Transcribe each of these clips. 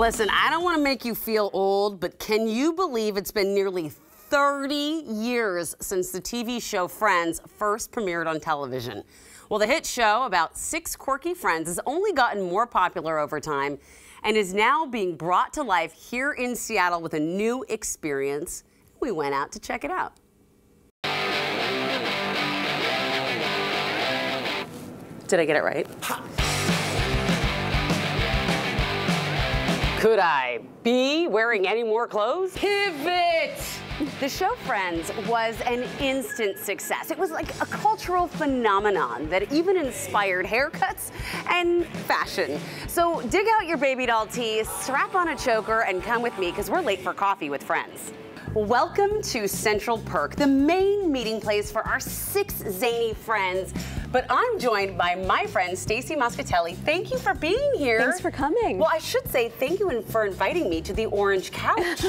Listen, I don't want to make you feel old, but can you believe it's been nearly 30 years since the TV show Friends first premiered on television? Well, the hit show about six quirky friends has only gotten more popular over time and is now being brought to life here in Seattle with a new experience. We went out to check it out. Did I get it right? Could I be wearing any more clothes? Pivot! The show Friends was an instant success. It was like a cultural phenomenon that even inspired haircuts and fashion. So dig out your baby doll tee, strap on a choker, and come with me because we're late for coffee with friends. Welcome to Central Perk, the main meeting place for our six zany friends but I'm joined by my friend Stacy Moscatelli. Thank you for being here. Thanks for coming. Well, I should say thank you for inviting me to the Orange Couch.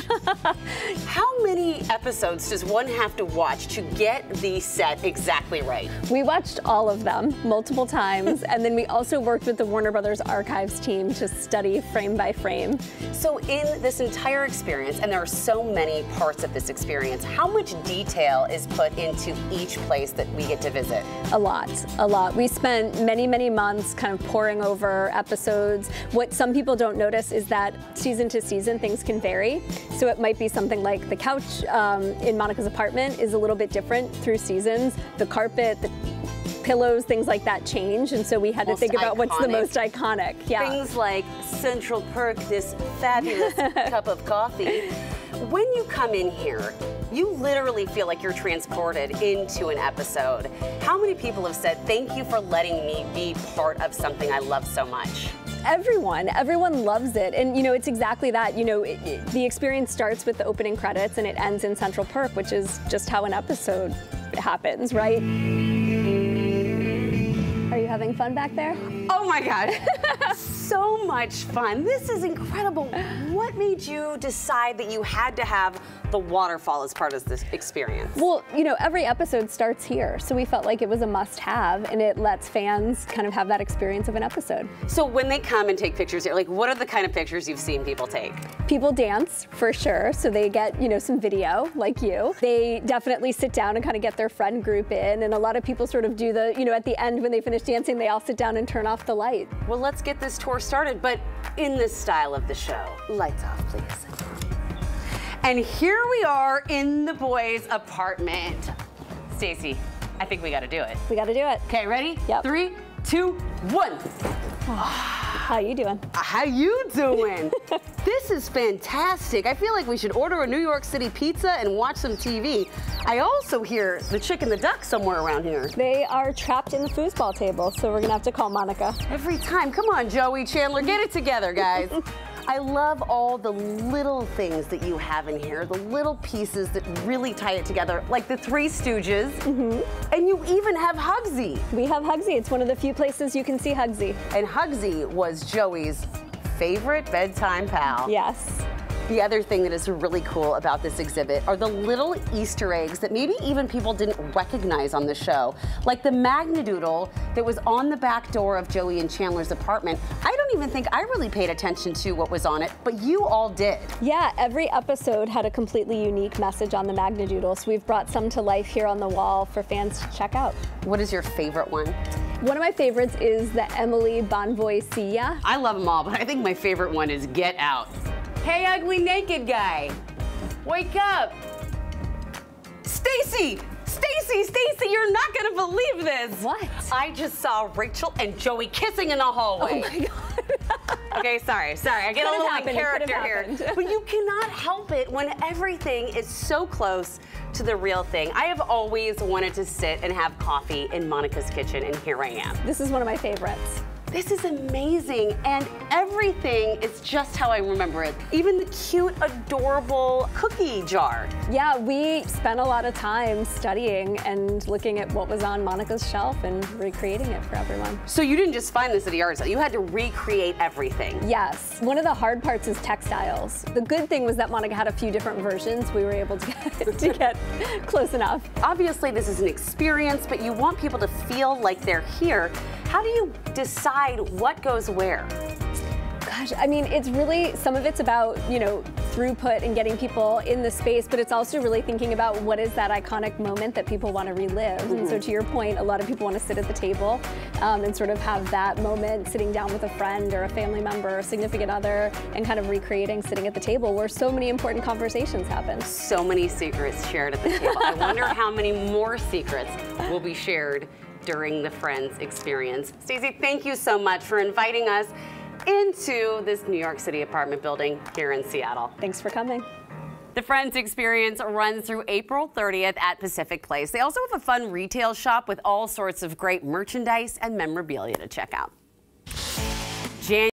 How many episodes does one have to watch to get the set exactly right? We watched all of them multiple times, and then we also worked with the Warner Brothers Archives team to study frame by frame. So in this entire experience, and there are so many parts of this experience, how much detail is put into each place that we get to visit? A lot a lot. We spent many, many months kind of poring over episodes. What some people don't notice is that season to season things can vary. So it might be something like the couch um, in Monica's apartment is a little bit different through seasons. The carpet, the pillows, things like that change. And so we had most to think about iconic. what's the most iconic. Yeah. Things like Central Perk, this fabulous cup of coffee. When you come in here, you literally feel like you're transported into an episode. How many people have said, thank you for letting me be part of something I love so much? everyone. Everyone loves it. And you know it's exactly that. You know it, it, the experience starts with the opening credits and it ends in central perk which is just how an episode happens right? Are you having fun back there? Oh my god so much fun this is incredible what made you decide that you had to have the waterfall as part of this experience? Well, you know, every episode starts here, so we felt like it was a must-have, and it lets fans kind of have that experience of an episode. So when they come and take pictures here, like what are the kind of pictures you've seen people take? People dance, for sure, so they get, you know, some video, like you. They definitely sit down and kind of get their friend group in, and a lot of people sort of do the, you know, at the end when they finish dancing, they all sit down and turn off the light. Well, let's get this tour started, but in the style of the show. Lights off, please. And here we are in the boys' apartment. Stacy, I think we gotta do it. We gotta do it. Okay, ready? Yep. Three, two, one. Ah. How you doing? How you doing? this is fantastic. I feel like we should order a New York City pizza and watch some TV. I also hear the chick and the duck somewhere around here. They are trapped in the foosball table, so we're gonna have to call Monica. Every time. Come on, Joey Chandler, get it together, guys. I love all the little things that you have in here, the little pieces that really tie it together, like the Three Stooges, mm -hmm. and you even have Hugsy. We have Hugsy. It's one of the few places you can see Hugsy. And Hugsy was Joey's favorite bedtime pal. Yes. The other thing that is really cool about this exhibit are the little Easter eggs that maybe even people didn't recognize on the show. Like the Magnadoodle that was on the back door of Joey and Chandler's apartment. I don't even think I really paid attention to what was on it, but you all did. Yeah, every episode had a completely unique message on the Magnadoodle, so we've brought some to life here on the wall for fans to check out. What is your favorite one? One of my favorites is the Emily Bonvoy I love them all, but I think my favorite one is Get Out. Hey, ugly naked guy. Wake up. Stacy! Stacy, Stacy, you're not gonna believe this. What? I just saw Rachel and Joey kissing in the hallway. Oh my God. okay, sorry, sorry. I get a little happened. character here. but you cannot help it when everything is so close to the real thing. I have always wanted to sit and have coffee in Monica's kitchen, and here I am. This is one of my favorites. This is amazing, and everything is just how I remember it. Even the cute, adorable cookie jar. Yeah, we spent a lot of time studying and looking at what was on Monica's shelf and recreating it for everyone. So you didn't just find this at the art you had to recreate everything. Yes. One of the hard parts is textiles. The good thing was that Monica had a few different versions. We were able to get, to get close enough. Obviously, this is an experience, but you want people to feel like they're here. How do you decide what goes where? Gosh, I mean, it's really, some of it's about, you know, throughput and getting people in the space, but it's also really thinking about what is that iconic moment that people want to relive. Mm -hmm. And so mm-hmm. to your point, a lot of people want to sit at the table um, and sort of have that moment sitting down with a friend or a family member or a significant other and kind of recreating sitting at the table where so many important conversations happen. So many secrets shared at the table. I wonder how many more secrets will be shared during the Friends experience. Stacy, thank you so much for inviting us into this New York City apartment building here in Seattle. Thanks for coming. The Friends Experience runs through April 30th at Pacific Place. They also have a fun retail shop with all sorts of great merchandise and memorabilia to check out. Jan